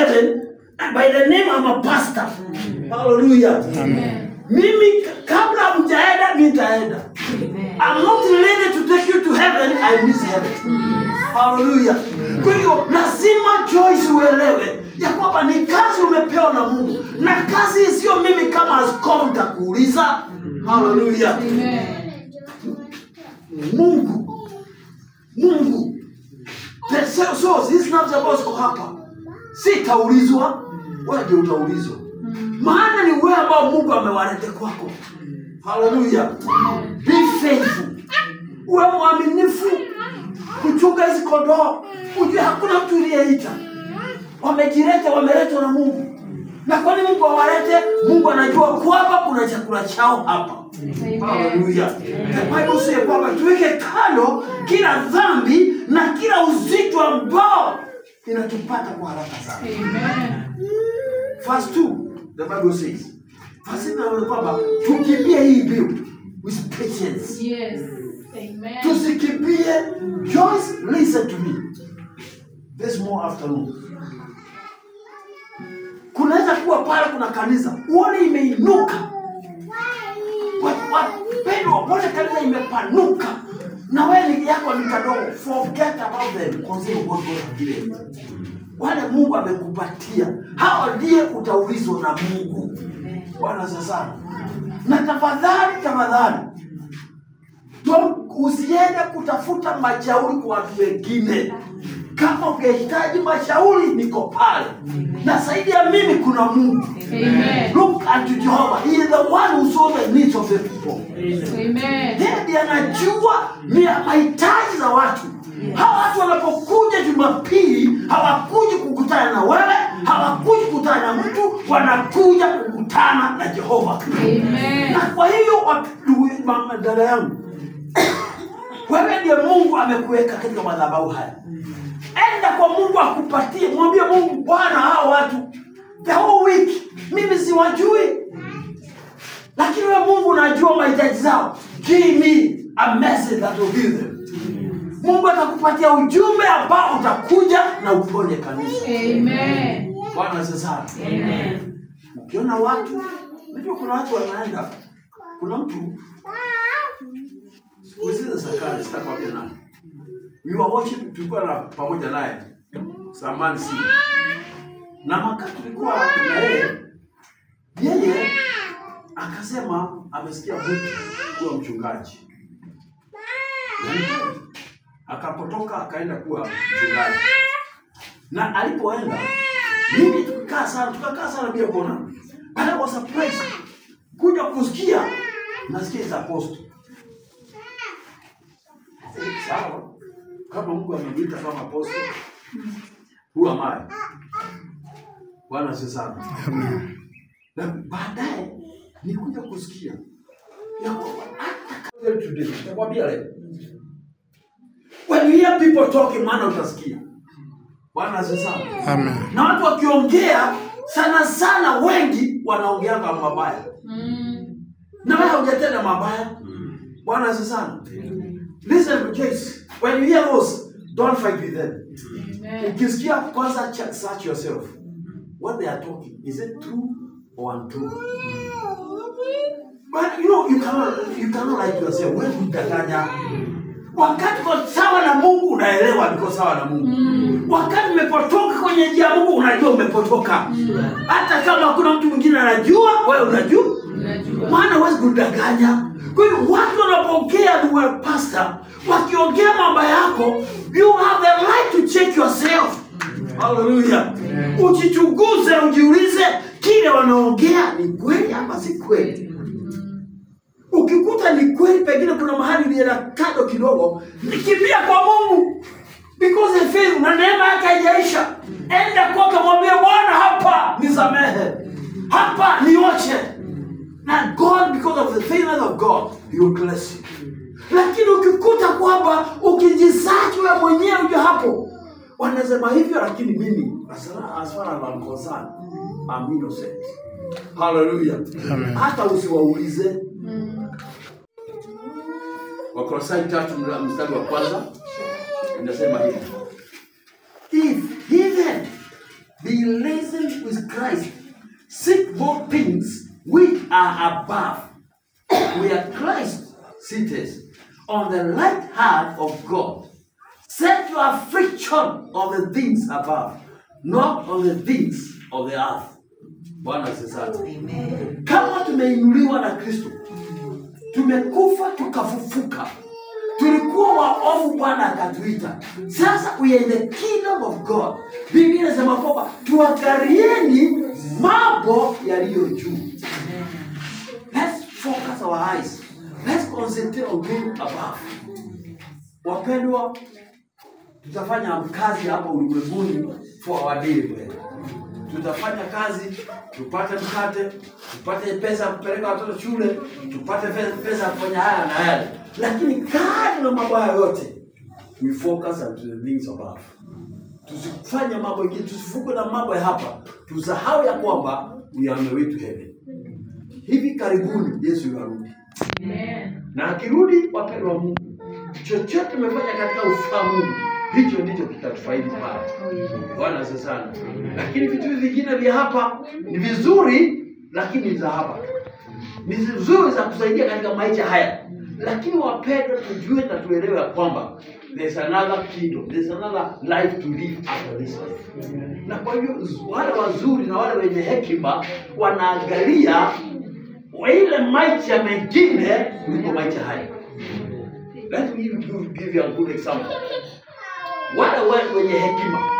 heaven by the name I'm a pastor. Amen. Hallelujah. Mimi kabla hamjaenda nitaenda. I'm not ready to take you to heaven, I miss heaven. Hallelujah. Kwa hiyo lazima Joyce uelewe ya kwamba ni kazi umepewa na Mungu, na kazi sio mimi kama askofu nitakuuliza. Hallelujah. Mungu, Mungu. The- So, sisi nafsi ambayo ziko hapa sitaulizwa, wewe ndio utaulizwa, maana ni wewe ambao Mungu amewalete kwako. haleluya Be faithful, uwe mwaminifu. Kuchunga hizi kondoo. Ujue hakuna mtu uliyeita, wamejileta, wameletwa na Mungu. Na kwani Mungu awalete? Mungu anajua kwamba kuna chakula chao hapa. haleluya Bible kwamba tuweke kando kila dhambi na kila uzito ambao inatupata kwa haraka sana. Verse 2, the Bible says. Verse 2 inaona kwamba tukimbie hii mbiu with patience. Yes. Amen. Tusikimbie. just listen to me. This more afternoon. Kunaweza kuwa pale kuna kanisa, uone imeinuka. Wa- Wapendwa, uone kanisa imepanuka na wewe yako ni kadogo. Forget about them. Consider what God. Wale Mungu amekupatia, hao ndiye utaulizwa na Mungu. Bwana sasa. Na tafadhali, tafadhali usiende kutafuta mashauri kwa watu wengine. Kama ungehitaji mashauri, niko pale, na zaidi ya mimi kuna Mungu. Amen. Look unto Jehovah. He is the one who saw the needs of the people. hedi ndiye anajua mia mahitaji za watu. Hawa watu wanapokuja Jumapili hawakuji kukutana na wewe, hawakuji kukutana na mtu, wanakuja kukutana na Jehova. Na kwa hiyo dada yangu, wewe ndiye Mungu amekuweka katika madhabau haya. Enda kwa Mungu akupatie, mwambie Mungu, Bwana, hao watu the whole week mimi siwajui, lakini wewe Mungu unajua mahitaji zao. Give me a message that will give them. Mungu atakupatia ujumbe ambao utakuja na uponye kanisa. Amen. Bwana sasa. Ukiona watu, unajua kuna watu wanaenda, kuna mtu usize sakari, sitakwambia nani. We were watching, tulikuwa na pamoja naye. Samani si. Na wakati tulikuwa na yeye, yeye akasema amesikia mtu kuwa mchungaji, akapotoka akaenda kuwa mchungaji, na alipoenda mimi tukakaa sana, tukakaa sana bila kuonana. But I was surprised. Kuja kusikia nasikia is apostle. Sawa, kama Mungu amemwita kama apostle, who am I? Bwana asifiwe sana. Na baadaye nikuja kusikia ya kwamba hata today, nitakwambia leo, when you hear people talking, maana utasikia. Bwana asifiwe sana Amen. na watu wakiongea sana sana, wengi wanaongeanga mabaya, Mm. na wewe hujatenda mabaya. Bwana asifiwe sana. Listen to Jace, when you hear those, don't fight with them. Amen. Ukisikia kwanza, check- search yourself, what they are talking, is it true or untrue? But you know, you cannot, you cannot lie to yourself. Wewe kudanganya. Wakati uko sawa na Mungu unaelewa niko sawa na Mungu. Wakati umepotoka kwenye njia ya Mungu unajua umepotoka. Hata kama hakuna mtu mwingine anajua, wewe unajua. Unajua. Maana huwezi kudanganya. Kwa hiyo watu wanapokea the word pastor, wakiongea mambo yako, you have the right to check yourself. haleluya Ujichunguze, ujiulize kile wanaongea ni kweli ama si kweli. Ukikuta ni kweli, pengine kuna mahali lina kado kidogo, nikimbia kwa Mungu because the faith na neema yake haijaisha. Enda kwake, mwambie Bwana, hapa nisamehe, hapa nioche, na God because of the faithfulness of God he will bless you. Lakini ukikuta kwamba ukijisachi wewe mwenyewe uje hapo, wanasema hivyo, lakini mimi as far as I'm concerned, I'm innocent. Hallelujah. Hata usiwaulize Wakolosai tatu mstari wa kwanza inasema hivi if he then be laid with Christ. Seek both things which are above, where Christ sitteth on the right hand of God. Set your affliction on the things above, not on the things of the earth. Bwana asifiwe. Kama tumeinuliwa na Kristo, tumekufa tukafufuka, tulikuwa waovu, Bwana akatuita. Sasa we are in the kingdom of God. Biblia inasema kwamba tuangalieni mambo yaliyo juu. Let's focus our eyes. Let's concentrate on being above. Wapendwa, tutafanya kazi hapa ulimwenguni for our daily bread. Tutafanya kazi tupate mkate, tupate pesa kupeleka watoto shule, tupate pesa ya kufanya haya na yale, lakini kati na mambo haya yote we focus on the things above. Tusifanye mambo mengine, tusifukwe na mambo ya hapa, tusahau ya kwamba we are on the way to heaven. Hivi karibuni Yesu yarudi. Na akirudi, wapendwa wa Mungu, chochote tumefanya katika ufahamu, hicho ndicho kitatufaidi pale. Bwana asifiwe sana. Lakini vitu vingine vya hapa ni vizuri, lakini ni za hapa ni vizuri za kusaidia katika maisha haya, lakini wapendwa, tujue na tuelewe ya kwamba there's another kingdom, there's another life to live after this life. Na kwa hiyo wale wazuri na wale wenye hekima wanaangalia ile maisha mengine kuliko maisha haya. Let me give you a good example. Wale watu wenye hekima,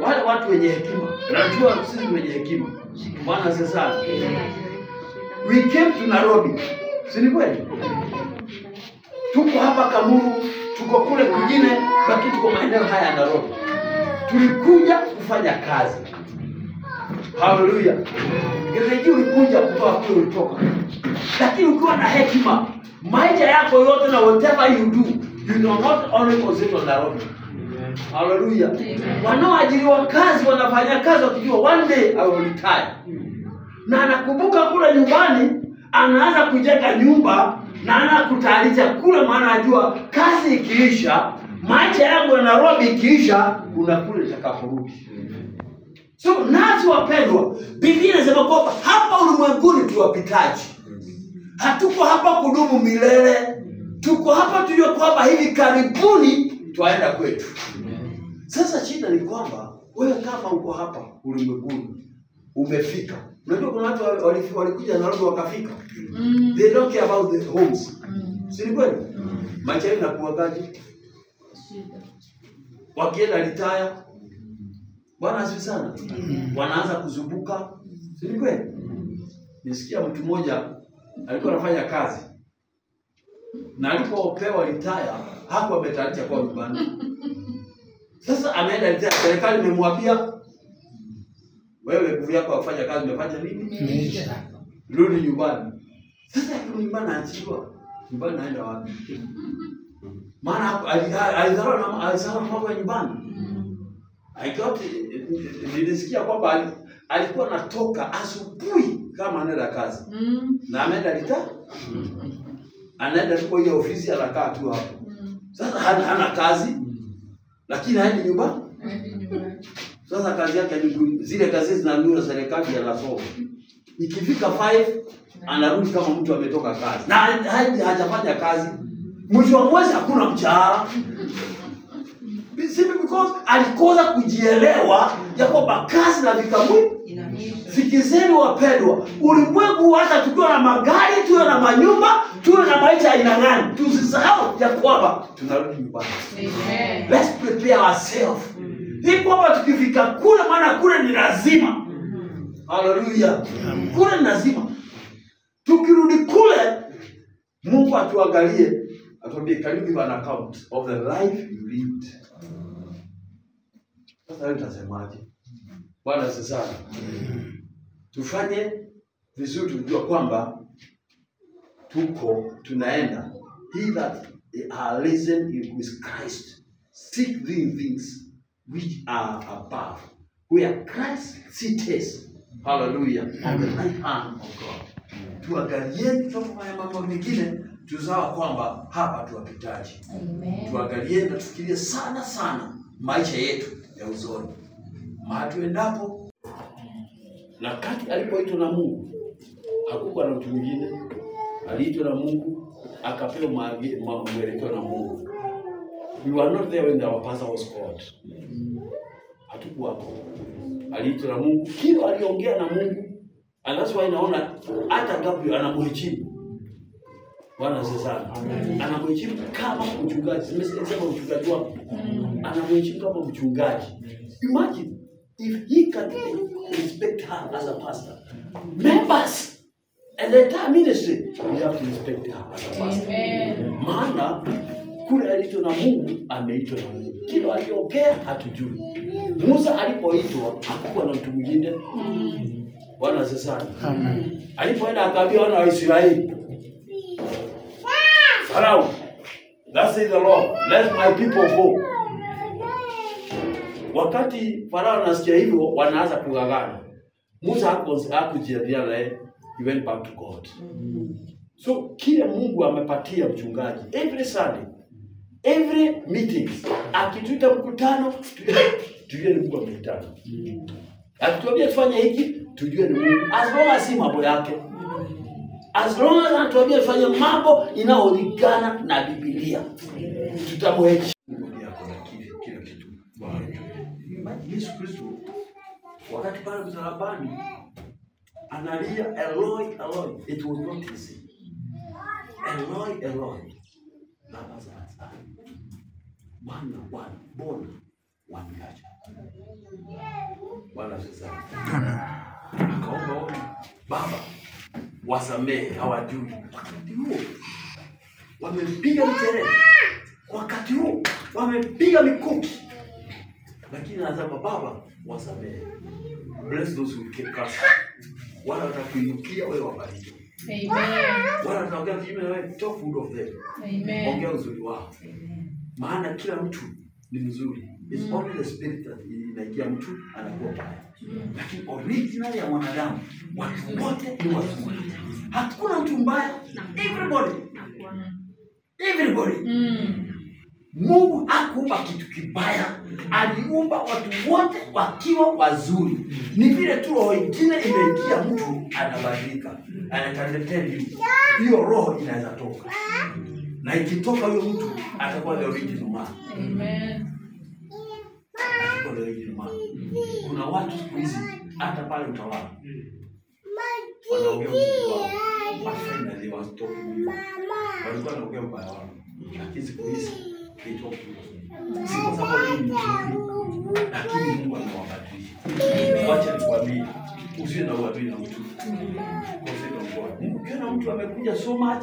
wale watu wenye hekima, najua sisi wenye hekima, Bwana sasa. We came to Nairobi, si ni kweli? Tuko hapa Kamuru, tuko kule kwingine, lakini tuko maeneo haya ya Nairobi. Tulikuja kufanya kazi. Haleluya. Gereji ulikuja kutoa kule ulitoka, lakini ukiwa na hekima, maisha yako yote na whatever you do, you do not only concentrate on Nairobi. Haleluya. Wanaoajiriwa kazi wanafanya kazi wakijua one day I will retire na anakumbuka kule nyumbani, anaanza kujenga nyumba na anaanza kutayarisha kule, maana anajua kazi ikiisha, maisha yangu ya Nairobi ikiisha, kuna kule itakaporudi. So nasi wapendwa, Biblia inasema kwamba hapa ulimwenguni tuwapitaji, hatuko hapa kudumu milele, tuko hapa tujue kwamba hivi karibuni twaenda kwetu. Sasa shida ni kwamba wewe kama uko hapa ulimwenguni umefika. Unajua kuna watu wali- wali- walikuja Nairobi wakafika. Mm. They don't care about the homes. Mm. Si ni kweli? Mm. Maisha yao inakuwagaje? Shida. Wakienda retire. Bwana asifiwe sana. Wanaanza kuzunguka. Si ni kweli? Nisikia mtu mmoja alikuwa anafanya kazi. Na alipopewa retire hakuwa ametayarisha kwa nyumbani. Sasa ameenda retire, serikali imemwambia wewe nguvu yako ya kufanya kazi umefanya nini? Rudi nyumbani. Sasa nyumbani anaachiliwa, nyumbani naenda wapi? Maana alizaliwa na alizaliwa mambo ya nyumbani. I got nilisikia kwamba alikuwa anatoka asubuhi kama anaenda kazi Mm. na ameenda lita anaenda tu kwa ile ofisi anakaa tu hapo. Mm. Sasa hana, hana kazi lakini haendi nyumba Sasa kazi yake ni zile kazi zinanuia serikali ya lafo Ikifika 5 anarudi kama mtu ametoka kazi na ha- ha- hajafanya kazi. Mwisho wa mwezi hakuna mshahara. Simply because alikosa kujielewa ya kwamba kazi na vikamwi. Sikizeni wapendwa, ulimwengu hata tukiwa na magari, tuwe na manyumba, tuwe na maisha aina gani, tusisahau ya kwamba tunarudi nyumbani. Let's prepare ourselves. Hii kwamba tukifika kule, maana kule ni lazima. Haleluya, kule ni lazima. Tukirudi kule, Mungu atuangalie, atuambie, can you give an account of the life you lived? Sasa nitasemaje? Bwana asifiwe sana. Tufanye vizuri, tujua kwamba tuko tunaenda. He that are risen with Christ seek these things which are above. Where Christ sitteth hallelujah. On the right hand of God. Tuangalieni tunapofanya mambo mengine tuzawa kwamba hapa tuwapitaji. Tuangalie na tufikirie sana sana maisha yetu ya uzoni mahali tuendapo na kati alipoitwa na Mungu hakukuwa na mtu mwingine, aliitwa na Mungu akapewa mwelekeo na Mungu. We were not there when our pastor was called. hatukuwapo. Aliitwa na Mungu, kila aliongea na Mungu, and that's why naona hata Gabriel anamheshimu. Bwana asifiwe sana. Anamheshimu kama mchungaji. Simesema mchungaji wako. Anamheshimu kama mchungaji. Imagine if he can respect her as a pastor. Members and the entire ministry, we have to respect her as a pastor. Maana kule alicho na Mungu ameitwa na Mungu. kile aliongea hatujui. Musa alipoitwa hakuwa na mtu mwingine. Bwana asifiwe sana. Alipoenda akaambia wana wa Israeli, Farao, thus says the Lord, let my people go. Wakati Farao anasikia hivyo, wanaanza kugagana. Musa haku- hakujadiliana naye, he went back to God. So kile Mungu amepatia mchungaji every Sunday, every meeting, akituita mkutano, tujue ni Mungu ameitana. Akituambia tufanye hiki, tujue ni Mungu, as long as si mambo yake as long as anatuambia tufanye mambo inayolingana na Biblia, tutamheshimu Yesu Kristo wakati pale msalabani analia Eloi, Eloi, it was not easy. Eloi, Eloi, lama sabachthani, Bwana, Bwana, mbona waniacha? Bwana sasa. Akaomba ombi, Baba wasamehe, hawajui. Wakati huo wamepiga mitelele, wakati huo wamepiga mikuki, lakini anasema Baba wasamehe, bless those who keep us. Wala watakuinukia wewe wabariki, Amen. wala wataongea kinyume na wewe, talk good of them, Amen. ongea uzuri wao, maana kila mtu ni mzuri. It's only the spirit that inaingia mtu anakuwa mbaya, lakini original ya mwanadamu watu wote ni wazuri, hakuna mtu mbaya. Everybody, everybody Mm. Mungu hakuumba kitu kibaya, aliumba watu wote wakiwa wazuri. Ni vile tu roho ingine imeingia mtu anabadilika, anatandeteli, hiyo roho inaweza toka, na ikitoka huyo mtu atakuwa the original man, Amen. atakuwa the original man. Kuna watu siku hizi hata pale utawala wanaongea wao, but finally they was talking you. Walikuwa wanaongea ubaya wao, lakini siku hizi talk you. Si kwa lakini Mungu anawabadilisha. Wacha nikwambie, usiwe na uadui na mtu. Ukiona mtu amekuja so much,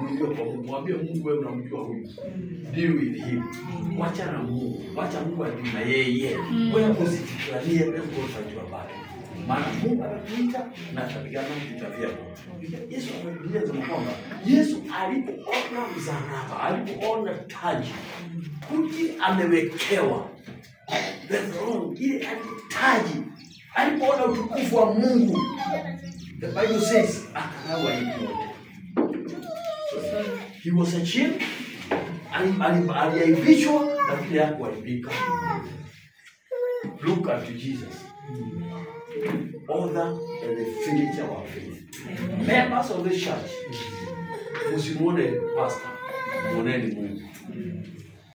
mwambie kwa Mungu, mwambie Mungu, wewe unamjua huyu, deal with him. Wacha na Mungu, wacha Mungu adili na yeye. Wewe usifikirie wewe usijua battle. Maana Mungu anakuita na atapigana vita. Yesu kwamba Yesu alipoona msalaba, alipoona taji kuti amewekewa throne, ile alitaji, alipoona utukufu wa Mungu, the Bible says akanawa yote. He was a chief, ali- vile. Look at Jesus, author and the finisher of our faith. Members of the church, usimuone pastor, muoneni Mungu.